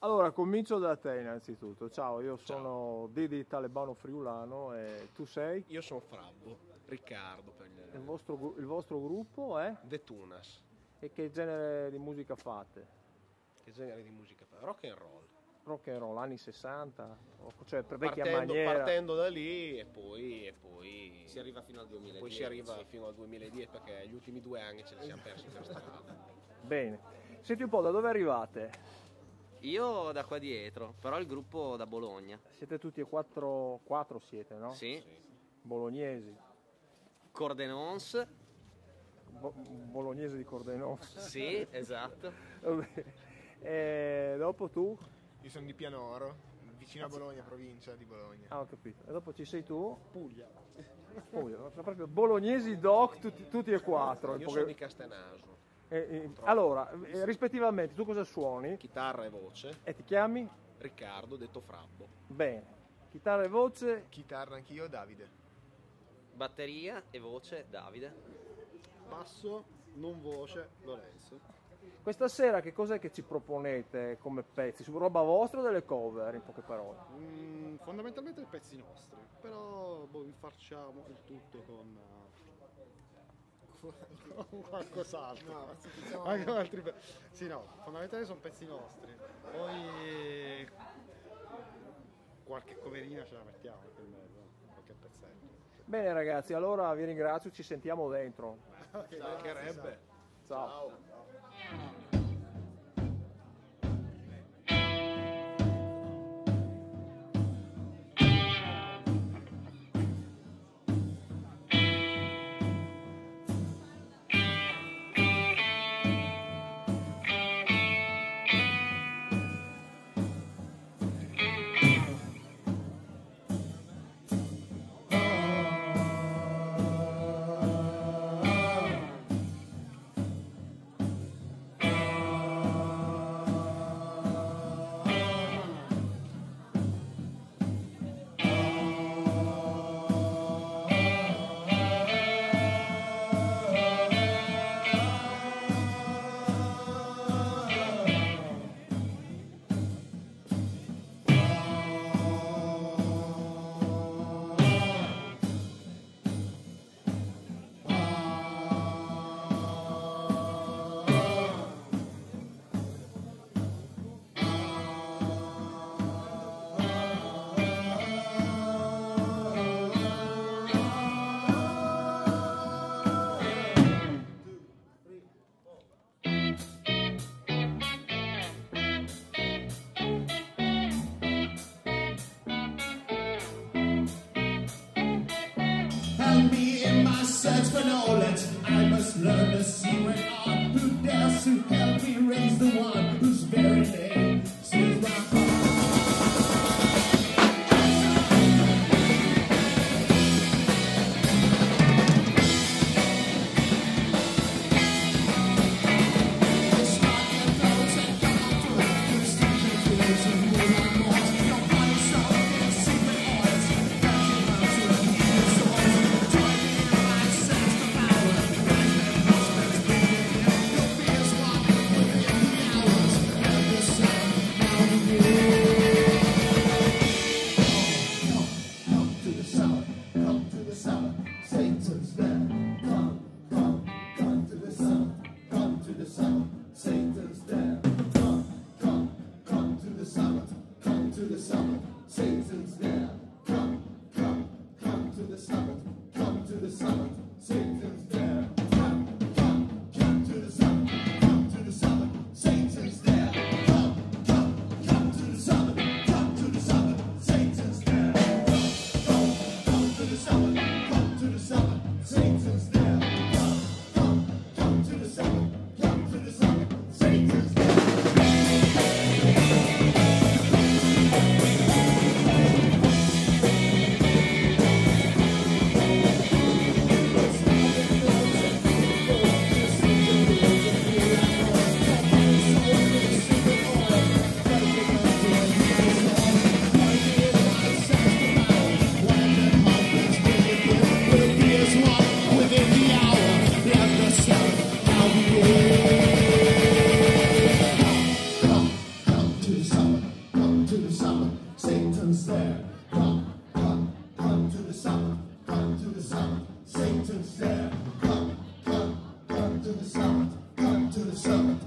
Allora, comincio da te innanzitutto. Ciao, io sono Didi Talebano Friulano e tu sei? Io sono Frabbo, Riccardo per gli Il vostro, il vostro gruppo è? The Tunas. E che genere di musica fate? Che genere di musica fa? Rock and roll. Rock and roll, anni 60? O- Cioè, per vecchia Partendo, maniera? partendo da lì e poi, e poi Si arriva fino al 2010. poi si arriva sì. fino al 2010 perché gli ultimi due anni ce li siamo persi per strada. Bene. Senti un po', da dove arrivate? Io da qua dietro, però il gruppo da Bologna. Siete tutti e quattro, quattro siete, no? Sì. Bolognesi. Cordenons. Bo- bolognese di Cordenons. Sì, esatto. E dopo tu? Io sono di Pianoro, vicino a Bologna, provincia di Bologna. Ah, ho capito. E dopo ci sei tu? Puglia. Puglia, sono proprio bolognesi doc tutti, tutti e quattro. Io Poche- sono di Castenaso, Eh, eh, allora, eh, rispettivamente, tu cosa suoni? chitarra e voce, E ti chiami? Riccardo detto Frabbo. Bene. Chitarra e voce? Chitarra anch'io, Davide. Batteria e voce Davide. Basso, non voce, Lorenzo. Questa sera che cos'è che ci proponete come pezzi? Su roba vostra o delle cover, in poche parole? Mm, fondamentalmente pezzi nostri, però boh, infarciamo il tutto con, eh, con qualcos'altro. Anche con altri pe- sì, no, fondamentalmente sono pezzi nostri. Poi qualche coverina ce la mettiamo anche in mezzo, qualche pezzetto. Bene ragazzi, allora vi ringrazio, ci sentiamo dentro. Ci mancherebbe. Ciao. Help search for knowledge. I must learn the secret art. Who dares to help me raise the one the sun, come to the south, Satan's to the south, come, come, come to the south, come to the south.